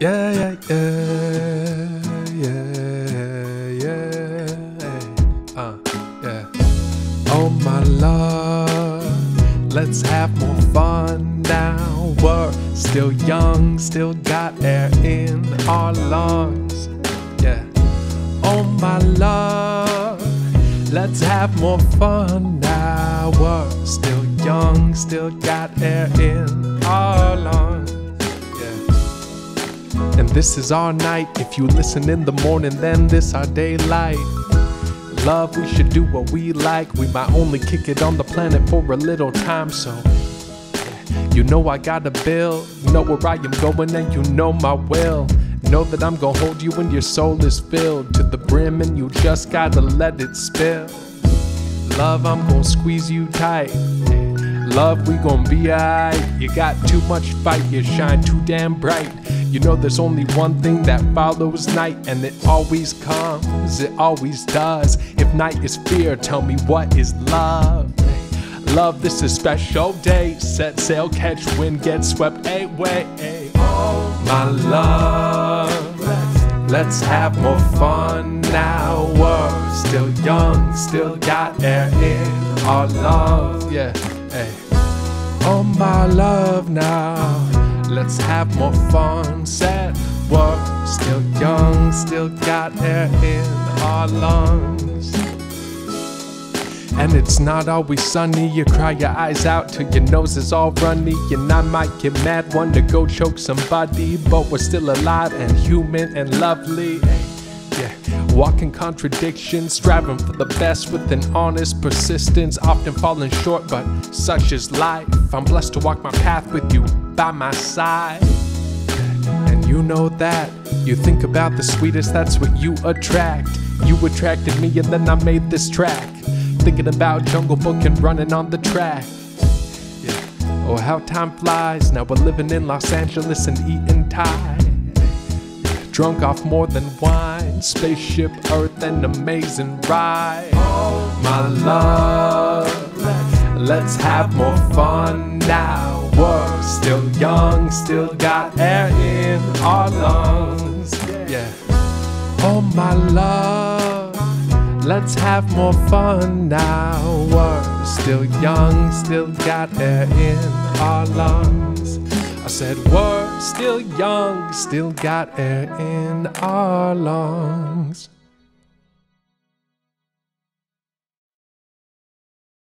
Yeah, yeah, yeah, yeah, yeah. Uh, yeah. Oh my love, let's have more fun now. We're still young, still got air in our lungs. Yeah. Oh my love, let's have more fun now. We're still young, still got air in our lungs. And this is our night. If you listen in the morning, then this our daylight. Love, we should do what we like. We might only kick it on the planet for a little time, so. You know I got a bill, you know where I am going, and you know my will. Know that I'm gonna hold you when your soul is filled to the brim, and you just gotta let it spill. Love, I'm gonna squeeze you tight. Love, we gon' be alright. You got too much fight, you shine too damn bright. You know there's only one thing that follows night, and it always comes, it always does. If night is fear, tell me what is love? Love, this is special day. Set sail, catch wind, get swept eh, away. Oh, my love, let's have more fun now. We're still young, still got air in our lungs. Yeah, hey. Oh, my love, now let's have more fun. Said we're still young, still got air in our lungs. And it's not always sunny. You cry your eyes out till your nose is all runny. And I might get mad, want to go choke somebody. But we're still alive and human and lovely. Yeah, walking contradictions, striving for the best with an honest persistence. Often falling short, but such is life. I'm blessed to walk my path with you by my side. And you know that. You think about the sweetest, that's what you attract. You attracted me, and then I made this track. Thinking about Jungle Book and running on the track. Yeah. Oh, how time flies. Now we're living in Los Angeles and eating Thai. Drunk off more than wine. Spaceship Earth, an amazing ride. Oh, my love. Let's have more fun now. We're still young, still got air in our lungs. Yeah. Oh, my love. Let's have more fun now. We're still young, still got air in our lungs. Said, we're still young, still got air in our lungs.